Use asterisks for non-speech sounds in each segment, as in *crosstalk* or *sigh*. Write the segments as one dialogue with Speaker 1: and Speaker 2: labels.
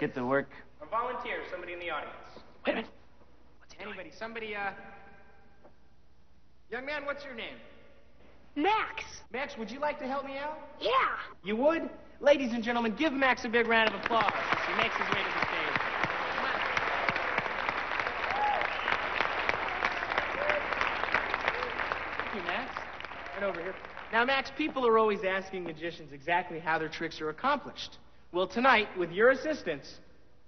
Speaker 1: get to work.
Speaker 2: A volunteer, somebody in the audience.
Speaker 1: Wait a minute.
Speaker 2: Anybody, somebody, uh... Young man, what's your name?
Speaker 3: Max.
Speaker 2: Max, would you like to help me out?
Speaker 3: Yeah.
Speaker 2: You would? Ladies and gentlemen, give Max a big round of applause as he makes his way to the stage. Thank you, Max. Right over here. Now, Max, people are always asking magicians exactly how their tricks are accomplished. Well, tonight, with your assistance,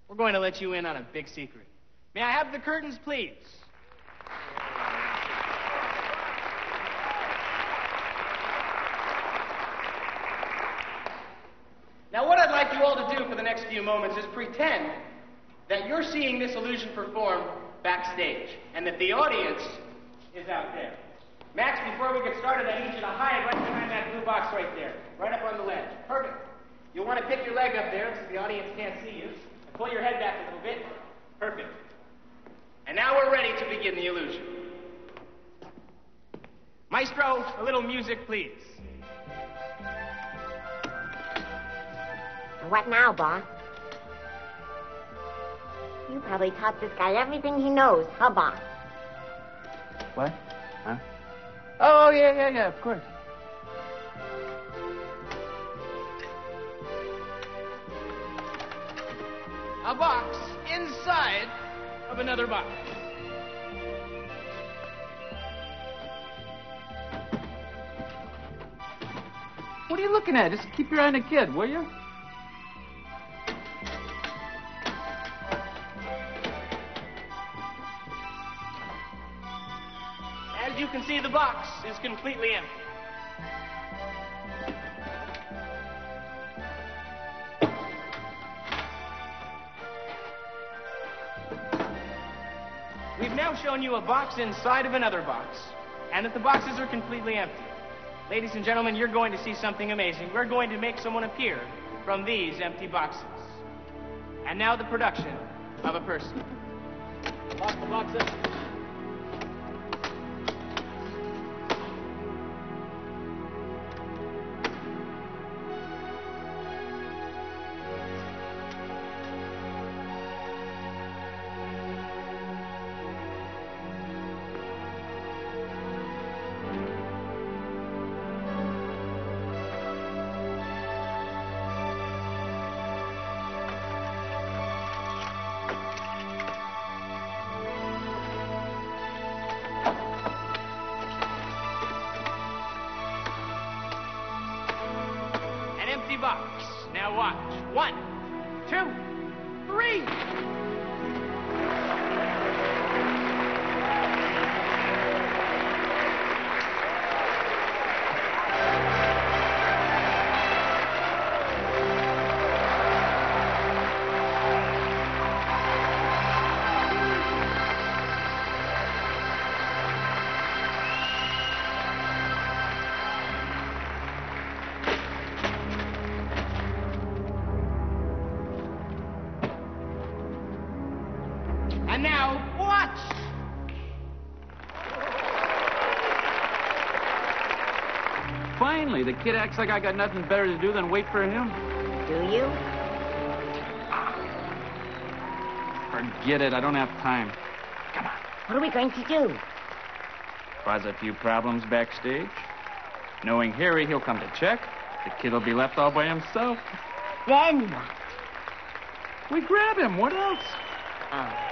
Speaker 2: we're going to let you in on a big secret. May I have the curtains, please? Now, what I'd like you all to do for the next few moments is pretend that you're seeing this illusion performed backstage and that the audience is out there. Max, before we get started, I need you to hide right behind that blue box right there, right up on the ledge. Perfect. You'll want to pick your leg up there so the audience can't see you. And pull your head back a little bit. Perfect. And now we're ready to begin the illusion. Maestro, a little music, please.
Speaker 3: What now, boss? You probably taught this guy everything he knows, huh, boss?
Speaker 1: What? Huh? Oh, yeah, yeah, yeah, of course.
Speaker 2: A box inside of another box.
Speaker 1: What are you looking at? Just keep your eye on the kid, will you?
Speaker 2: As you can see, the box is completely empty. Now shown you a box inside of another box, and that the boxes are completely empty. Ladies and gentlemen, you're going to see something amazing. We're going to make someone appear from these empty boxes. And now the production of a person. The. Watch. One, two, three. And now, watch!
Speaker 1: Finally, the kid acts like I got nothing better to do than wait for him.
Speaker 3: Do you?
Speaker 1: Forget it. I don't have time. Come on.
Speaker 3: What are we going to do?
Speaker 1: Cause a few problems backstage. Knowing Harry, he'll come to check. The kid will be left all by himself.
Speaker 3: Then what?
Speaker 1: We grab him. What else?
Speaker 3: Oh.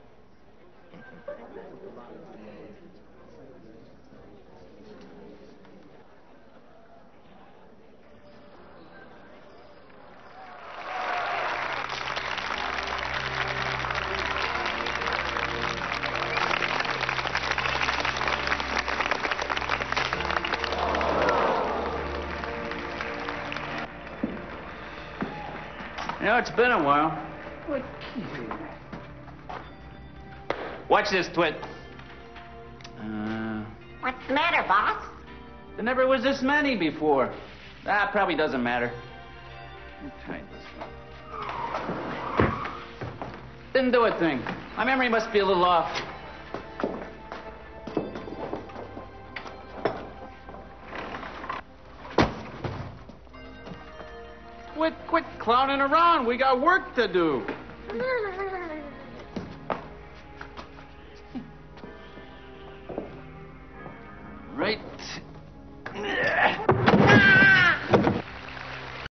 Speaker 3: You
Speaker 1: know, it's been a while. What? Watch this, Twit. Uh,
Speaker 3: What's the matter, boss?
Speaker 1: There never was this many before. Ah, probably doesn't matter. Try this one. Didn't do a thing. My memory must be a little off. quit, quit clowning around. We got work to do. *laughs* right. *laughs*